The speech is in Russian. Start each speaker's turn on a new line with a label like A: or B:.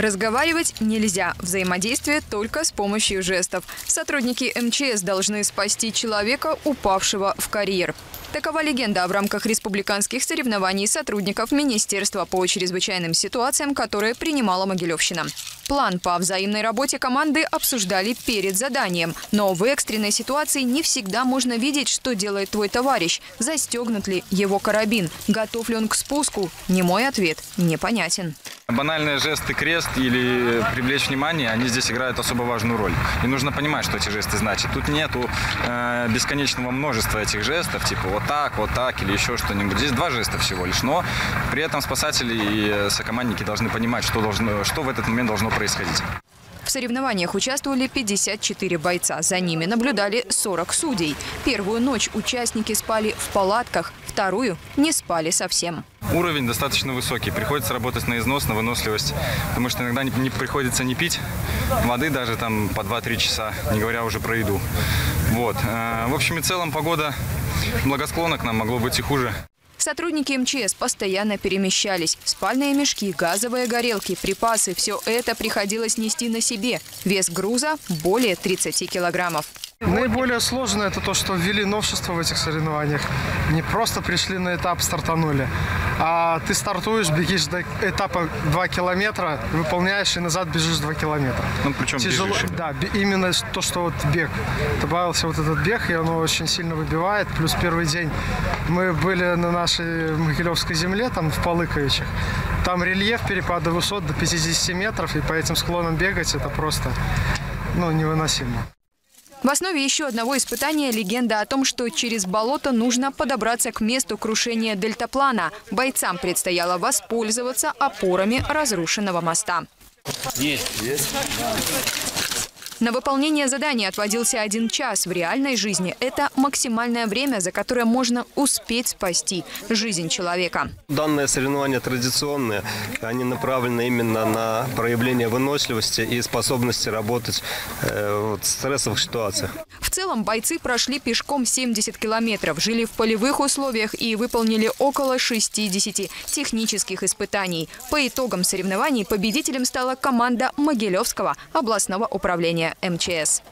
A: Разговаривать нельзя. Взаимодействие только с помощью жестов. Сотрудники МЧС должны спасти человека, упавшего в карьер. Такова легенда в рамках республиканских соревнований сотрудников Министерства по чрезвычайным ситуациям, которые принимала Могилевщина. План по взаимной работе команды обсуждали перед заданием. Но в экстренной ситуации не всегда можно видеть, что делает твой товарищ. Застегнут ли его карабин? Готов ли он к спуску? Не мой ответ непонятен.
B: Банальные жесты крест или привлечь внимание, они здесь играют особо важную роль. И нужно понимать, что эти жесты значат. Тут нету э, бесконечного множества этих жестов, типа вот так, вот так или еще что-нибудь. Здесь два жеста всего лишь. Но при этом спасатели и сокомандники должны понимать, что, должно, что в этот момент должно происходить.
A: В соревнованиях участвовали 54 бойца. За ними наблюдали 40 судей. Первую ночь участники спали в палатках, вторую не спали совсем.
B: Уровень достаточно высокий. Приходится работать на износ, на выносливость. Потому что иногда не, не приходится не пить воды даже там по 2-3 часа, не говоря уже про еду. Вот. Э, в общем и целом погода благосклонна к нам, могло быть и хуже.
A: Сотрудники МЧС постоянно перемещались. Спальные мешки, газовые горелки, припасы – все это приходилось нести на себе. Вес груза – более 30 килограммов.
C: Наиболее сложное это то, что ввели новшество в этих соревнованиях. Не просто пришли на этап, стартанули, а ты стартуешь, бегишь до этапа 2 километра, выполняешь и назад бежишь 2 километра.
B: Ну, причем
C: Тяжело,
B: бежишь.
C: да, именно то, что вот бег. Добавился вот этот бег, и оно очень сильно выбивает. Плюс первый день мы были на нашей Могилевской земле, там в Полыковичах. Там рельеф перепада высот до 50 метров, и по этим склонам бегать это просто ну, невыносимо.
A: В основе еще одного испытания легенда о том, что через болото нужно подобраться к месту крушения дельтаплана. Бойцам предстояло воспользоваться опорами разрушенного моста. Есть. Есть. На выполнение задания отводился один час. В реальной жизни это максимальное время, за которое можно успеть спасти жизнь человека.
D: Данные соревнования традиционные. Они направлены именно на проявление выносливости и способности работать э, в стрессовых ситуациях.
A: В целом бойцы прошли пешком 70 километров, жили в полевых условиях и выполнили около 60 технических испытаний. По итогам соревнований победителем стала команда Могилевского областного управления МЧС.